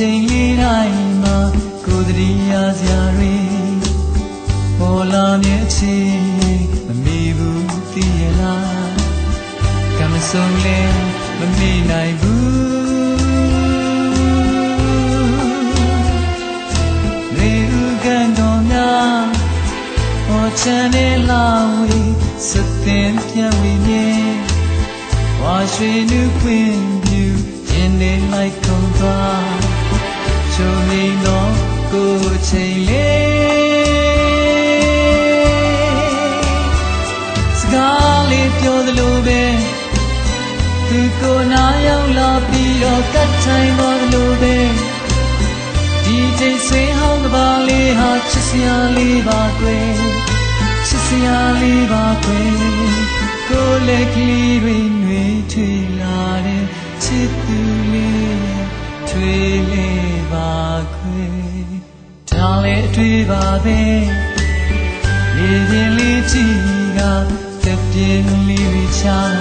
ချိန်လေးတိုင်းမှာကိုယ်တည်းရစရာတွေပေါ်လာမြဲချီမမီဘူးသိရလားကမဆုံးလဲမမီနိုင်ဘူးနေဥကန်တော်များဟောချမ်းနေလာဝေးစတဲ့ပြန်ဝေးမြဲဝါရွှေနုခွင်ပြူရင်နေလိုက်ကုန်သွားချုံနေတော့ကို ချိန်လေးစကားလေးပြောသလိုပဲသူကိုနာရောက်လာပြီးတော့ကတ်ထိုင်တော်သလိုပဲဒီချိန်ဆွေးဟောင်းကပါလေးဟာချစ်စရာလေးပါကွယ်ချစ်စရာလေးပါကွယ်ကိုလက်ကလေးတွေຫນွေထွေလာတဲ့ချစ်သူလေးထွေလေးပါခွေဒါ လည်းအတွေ့ပါပဲရေရင်လေးကြည့်ကတပြင်းလေးဝချာ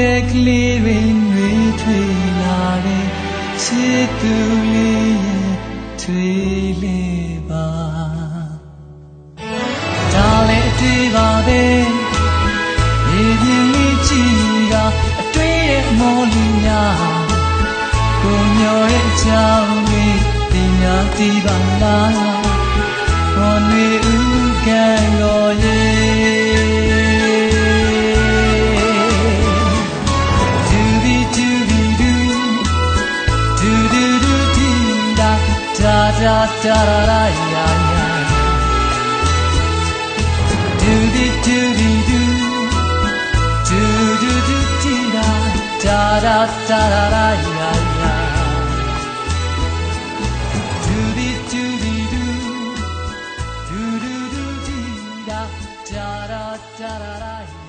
လေကလေးတွေနှွေးထွေလာတဲ့ချစ်သူလေးရဲ့ထွေလေးပါဒါလည်းအတွေ့ပါပဲရေပြင်းလေးကြည့်ကအတွေ့ရဲ့မော်လီများကိုမျောတဲ့အကြောင်းလေးတင်များသိပါလားဟောနေဥကန်တော်ရဲ့ ダダララヤヤドゥリドゥリドゥドゥドゥドゥティラダダララヤヤダラダララ